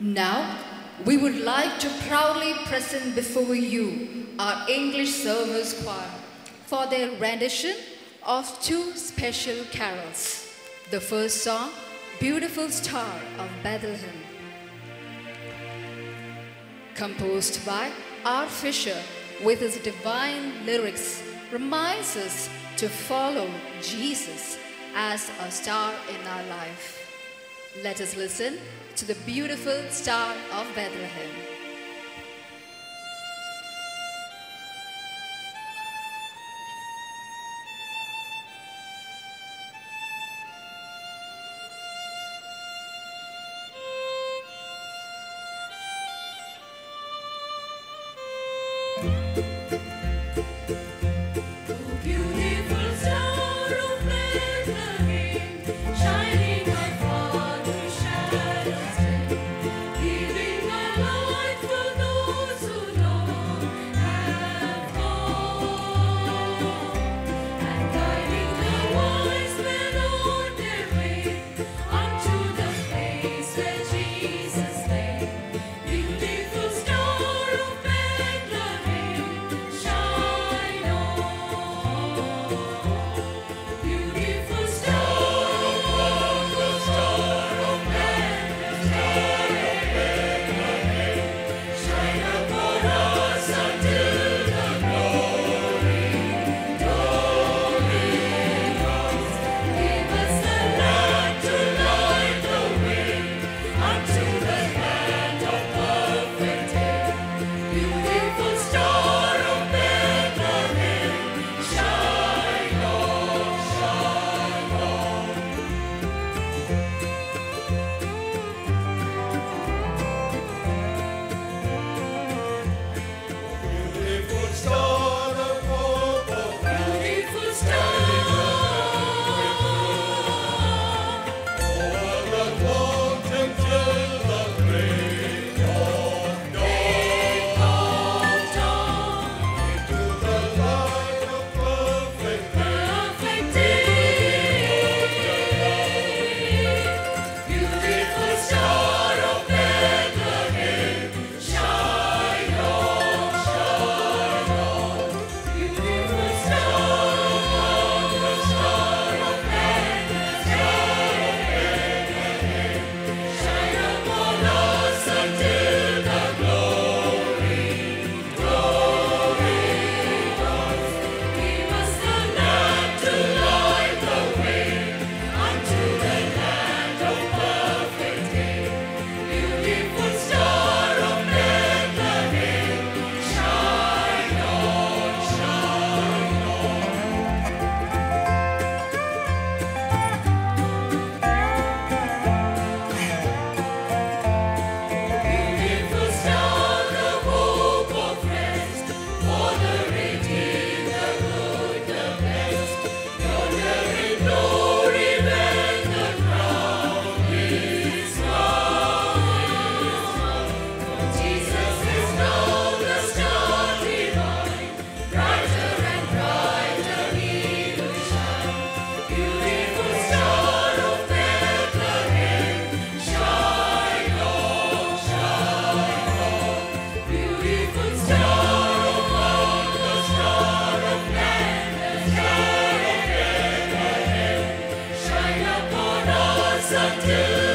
Now, we would like to proudly present before you our English Service Choir for their rendition of two special carols. The first song, Beautiful Star of Bethlehem, composed by R. Fisher with his divine lyrics, reminds us to follow Jesus as a star in our life. Let us listen to the beautiful Star of Bethlehem. unto